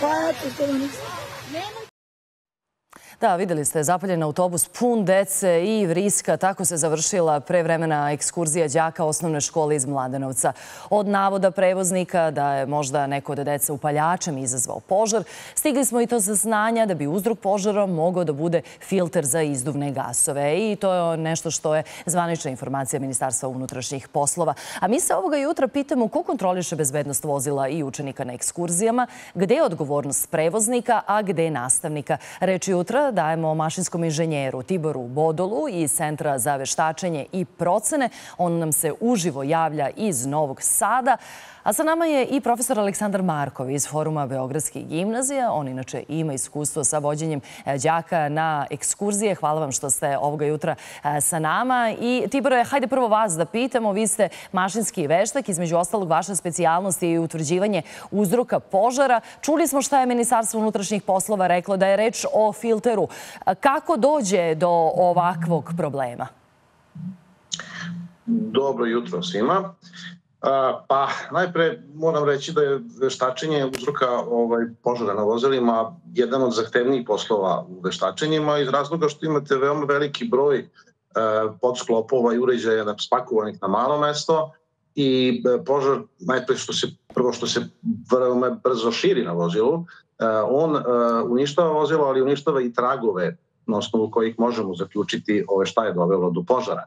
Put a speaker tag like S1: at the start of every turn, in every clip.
S1: Pa eto, to Da, videli ste, zapaljen autobus pun dece i vriska. Tako se završila prevremena ekskurzija đaka osnovne škole iz Mladenovca. Od navoda prevoznika da je možda neko od deca upaljačem izazvao požar, stigli smo i to za znanja da bi uzrok požara mogao da bude filter za izduvne gasove. I to je nešto što je zvanična informacija Ministarstva unutrašnjih poslova. A mi se ovoga jutra pitamo ko kontroliše bezbednost vozila i učenika na ekskurzijama, gde je odgovornost prevoznika, a gde je nastavnika. Reči jutra dajemo mašinskom inženjeru Tiboru Bodolu iz Centra za veštačenje i procene. On nam se uživo javlja iz Novog Sada. A sa nama je i profesor Aleksandar Markov iz Foruma Beogradskih gimnazija. On inače ima iskustvo sa vođenjem e, đaka na ekskurzije. Hvala vam što ste ovoga jutra e, sa nama. I Tibore, hajde prvo vas da pitamo. Vi ste mašinski veštak, između ostalog vaša specijalnost je i utvrđivanje uzroka požara. Čuli smo šta je Ministarstvo unutrašnjih poslova reklo da je reč o filteru. Kako dođe do ovakvog problema?
S2: Dobro jutro svima. Pa, najpre moram reći da je veštačenje uzroka ovaj, požara na vozilima jedan od zahtevnijih poslova u veštačenjima iz razloga što imate veoma veliki broj e, podsklopova i uređaja spakovanih na malo mesto i e, požar najpre što se prvo što se veoma brzo širi na vozilu, e, on uništava vozilo, ali uništava i tragove na osnovu kojih možemo zaključiti ove šta je dovelo do požara.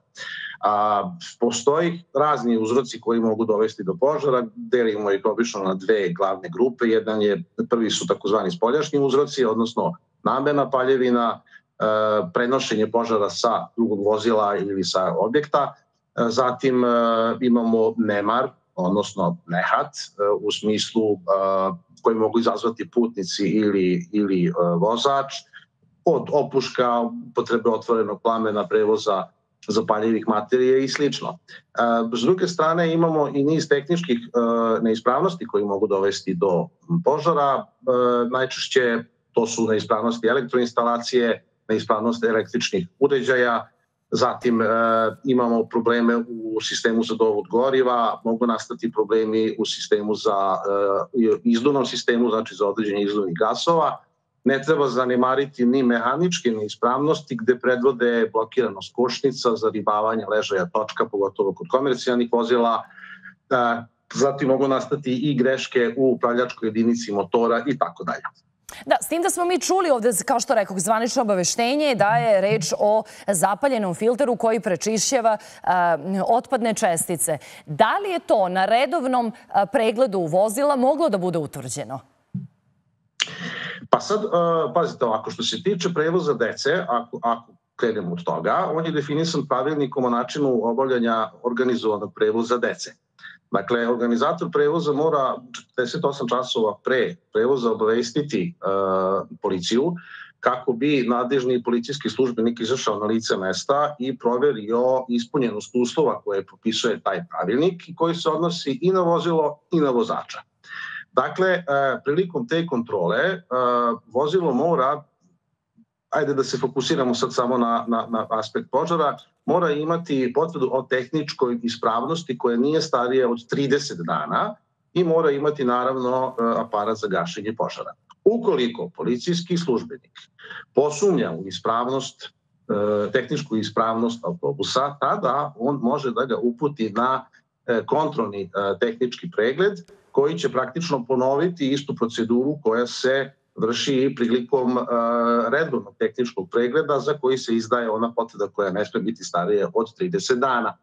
S2: A, postoji razni uzroci koji mogu dovesti do požara, delimo ih obično na dve glavne grupe. Jedan je, prvi su takozvani spoljašnji uzroci, odnosno namerna paljevina, e, prenošenje požara sa drugog vozila ili sa objekta. E, zatim e, imamo nemar, odnosno nehat, u smislu koji mogu izazvati putnici ili, ili vozač, od opuška, potrebe otvorenog plamena, prevoza zapaljivih materija i slično. S druge strane imamo i niz tehničkih neispravnosti koji mogu dovesti do požara. Najčešće to su neispravnosti elektroinstalacije, neispravnost električnih uređaja, zatim e, imamo probleme u sistemu za dovod goriva, mogu nastati problemi u sistemu za e, izduvnom sistemu, znači za određenje izduvnih gasova, ne treba zanimariti ni mehaničke neispravnosti gde predvode blokiranost košnica, zaribavanje ležaja točka, pogotovo kod komercijalnih vozila, e, zatim mogu nastati i greške u upravljačkoj jedinici motora i tako dalje.
S1: Da, s tim da smo mi čuli ovde, kao što rekao, zvanično obaveštenje da je reč o zapaljenom filteru koji prečišćava a, otpadne čestice. Da li je to na redovnom a, pregledu vozila moglo da bude utvrđeno?
S2: Pa sad, uh, pazite ovako, što se tiče prevoza dece, ako, ako krenemo od toga, on je definisan pravilnikom o načinu obavljanja organizovanog prevoza dece. Dakle, organizator prevoza mora 48 časova pre prevoza obavestiti uh, policiju kako bi nadležni policijski službenik izašao na lice mesta i proverio ispunjenost uslova koje propisuje taj pravilnik i koji se odnosi i na vozilo i na vozača. Dakle, e, prilikom te kontrole e, vozilo mora, ajde da se fokusiramo sad samo na, na, na aspekt požara, mora imati potvrdu o tehničkoj ispravnosti koja nije starija od 30 dana i mora imati naravno e, aparat za gašenje požara. Ukoliko policijski službenik posumnja u ispravnost tehničku ispravnost autobusa, tada on može da ga uputi na kontrolni tehnički pregled koji će praktično ponoviti istu proceduru koja se vrši prilikom uh, redovnog tehničkog pregleda za koji se izdaje ona potvrda koja ne sme biti starije od 30 dana.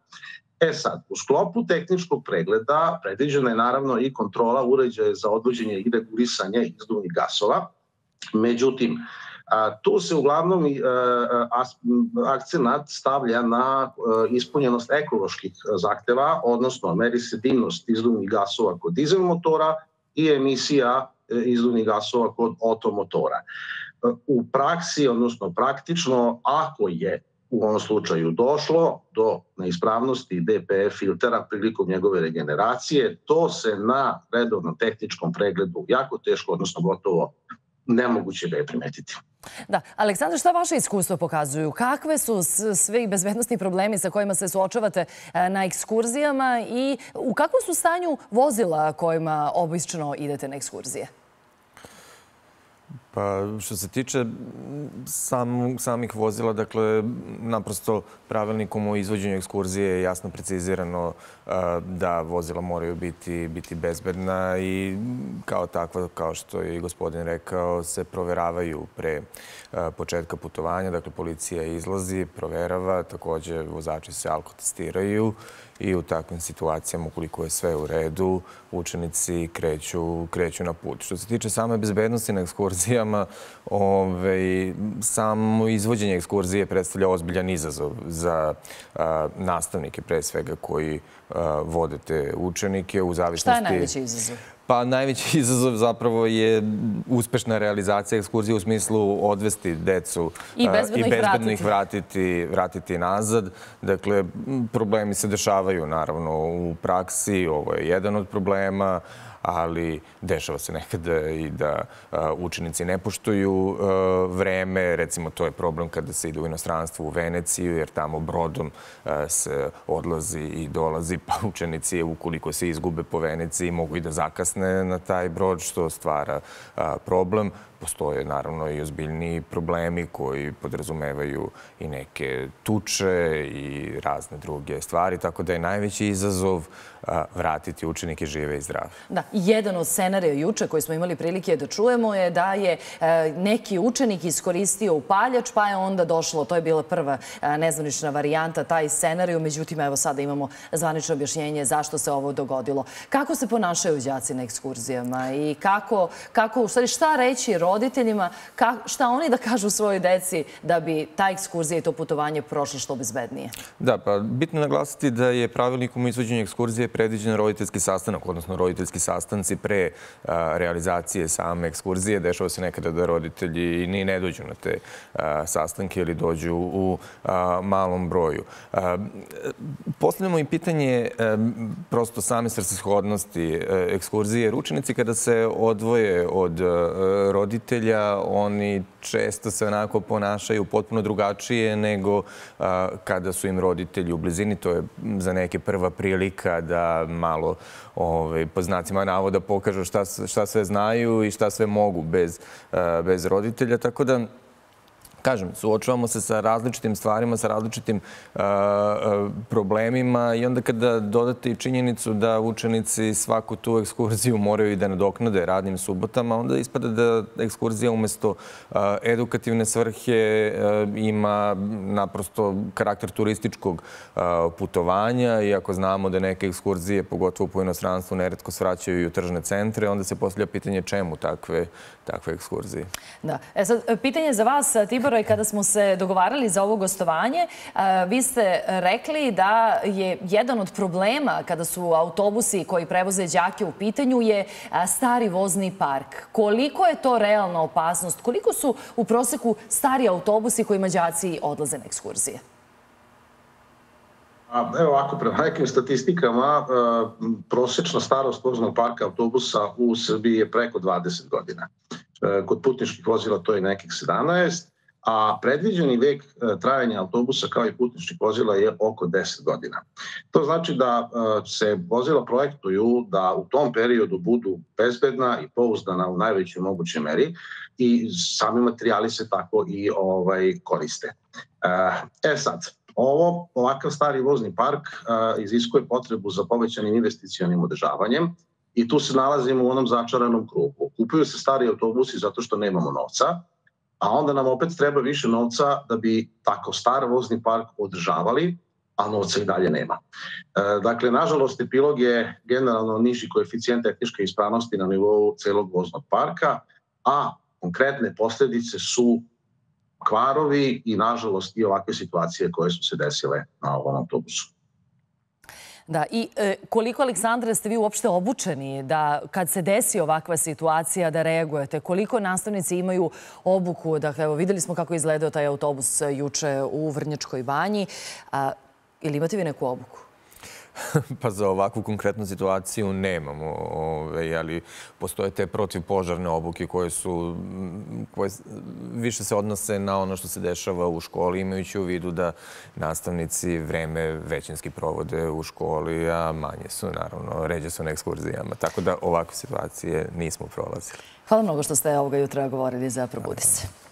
S2: E sad, u sklopu tehničkog pregleda predviđena je naravno i kontrola uređaja za odvođenje i regulisanje izduvnih gasova. Međutim, A, tu se uglavnom e, akcenat stavlja na e, ispunjenost ekoloških zahteva, odnosno meri se dimnost izduvnih gasova kod dizel motora i emisija e, izduvnih gasova kod automotora. U praksi, odnosno praktično, ako je u ovom slučaju došlo do neispravnosti DPF filtera prilikom njegove regeneracije, to se na redovnom tehničkom pregledu jako teško, odnosno gotovo nemoguće ga je primetiti.
S1: Da. Aleksandar, šta vaše iskustvo pokazuju? Kakve su svi bezbednostni problemi sa kojima se suočavate e, na ekskurzijama i u kakvom su stanju vozila kojima obično idete na ekskurzije?
S3: Pa što se tiče sam, samih vozila, dakle, naprosto pravilnikom o izvođenju ekskurzije je jasno precizirano da vozila moraju biti, biti bezbedna i kao takva, kao što je i gospodin rekao, se proveravaju pre početka putovanja. Dakle, policija izlazi, proverava, takođe vozači se alkotestiraju i u takvim situacijama, ukoliko je sve u redu, učenici kreću, kreću na put. Što se tiče same bezbednosti na ekskurzijama, ove, samo izvođenje ekskurzije predstavlja ozbiljan izazov za a, nastavnike, pre svega, koji a, vode te učenike u zavisnosti...
S1: Šta je najveći izazov?
S3: Pa najveći izazov zapravo je uspešna realizacija ekskurzije u smislu odvesti decu
S1: i bezbedno,
S3: i bezbedno ih vratiti, vratiti nazad. Dakle, problemi se dešavaju naravno u praksi, ovo je jedan od problema ali dešava se nekada i da učenici ne poštuju vreme. Recimo, to je problem kada se ide u inostranstvo u Veneciju, jer tamo brodom se odlazi i dolazi, pa učenici, ukoliko se izgube po Veneciji, mogu i da zakasne na taj brod, što stvara problem postoje naravno i ozbiljni problemi koji podrazumevaju i neke tuče i razne druge stvari, tako da je najveći izazov vratiti učenike žive i zdrave.
S1: Da, jedan od scenarija juče koji smo imali prilike da čujemo je da je e, neki učenik iskoristio upaljač, pa je onda došlo, to je bila prva e, nezvanična varijanta, taj scenariju, međutim, evo sada imamo zvanično objašnjenje zašto se ovo dogodilo. Kako se ponašaju đaci na ekskurzijama i kako, kako stvari, šta reći roditeljima, šta oni da kažu svojoj deci da bi ta ekskurzija i to putovanje prošlo što bezbednije?
S3: Da, pa bitno naglasiti da je pravilnikom izvođenja ekskurzije predviđen roditeljski sastanak, odnosno roditeljski sastanci pre realizacije same ekskurzije. Dešava se nekada da roditelji ni ne dođu na te sastanke ili dođu u malom broju. Postavljamo i pitanje prosto same svrsishodnosti ekskurzije, jer učenici kada se odvoje od roditelja, oni često se onako ponašaju potpuno drugačije nego kada su im roditelji u blizini. To je za neke prva prilika da malo ovaj, po znacima navoda pokažu šta, šta sve znaju i šta sve mogu bez, bez roditelja. Tako da kažem, suočavamo se sa različitim stvarima, sa različitim uh, problemima i onda kada dodate i činjenicu da učenici svaku tu ekskurziju moraju i da nadoknade radnim subotama, onda ispada da ekskurzija umesto uh, edukativne svrhe ima naprosto karakter turističkog putovanja i ako znamo da neke ekskurzije, pogotovo po inostranstvu, neretko svraćaju i u tržne centre, onda se postavlja pitanje čemu takve, takve ekskurzije.
S1: Da. E sad, pitanje za vas, Tibor, i kada smo se dogovarali za ovo gostovanje, vi ste rekli da je jedan od problema kada su autobusi koji prevoze đake u pitanju je stari vozni park. Koliko je to realna opasnost? Koliko su u proseku stari autobusi kojima đaci odlaze na ekskurzije?
S2: Evo ovako, prema nekim statistikama, prosečna starost voznog parka autobusa u Srbiji je preko 20 godina. Kod putničkih vozila to je nekih 17, a predviđeni vek e, trajanja autobusa kao i putničkih vozila je oko 10 godina. To znači da e, se vozila projektuju da u tom periodu budu bezbedna i pouzdana u najvećoj mogućoj meri i sami materijali se tako i ovaj koriste. E, e sad, ovo, ovakav stari vozni park iziskuje potrebu za povećanim investicijonim održavanjem i tu se nalazimo u onom začaranom krugu. Kupuju se stari autobusi zato što nemamo novca, a onda nam opet treba više novca da bi tako star vozni park održavali, a novca i dalje nema. E, dakle, nažalost, epilog je generalno niži koeficijent tehničke ispravnosti na nivou celog voznog parka, a konkretne posledice su kvarovi i, nažalost, i ovakve situacije koje su se desile na ovom autobusu.
S1: Da, i e, koliko, Aleksandra, ste vi uopšte obučeni da kad se desi ovakva situacija da reagujete? Koliko nastavnici imaju obuku? Dakle, evo, videli smo kako izgledao taj autobus juče u Vrnjačkoj banji. A, ili imate vi neku obuku?
S3: Pa za ovakvu konkretnu situaciju nemamo, ove, ali postoje te protivpožarne obuke koje su, koje više se odnose na ono što se dešava u školi, imajući u vidu da nastavnici vreme većinski provode u školi, a manje su, naravno, ređe su na ekskurzijama. Tako da ovakve situacije nismo prolazili.
S1: Hvala mnogo što ste ovoga jutra govorili za Probudi se.